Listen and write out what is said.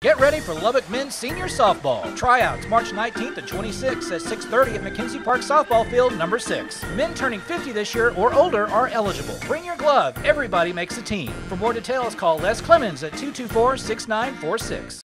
Get ready for Lubbock men's senior softball. Tryouts March 19th to 26th at 6:30 at Mackenzie Park Softball Field number 6. Men turning 50 this year or older are eligible. Bring your glove. Everybody makes a team. For more details, call Les Clemens at 224-6946.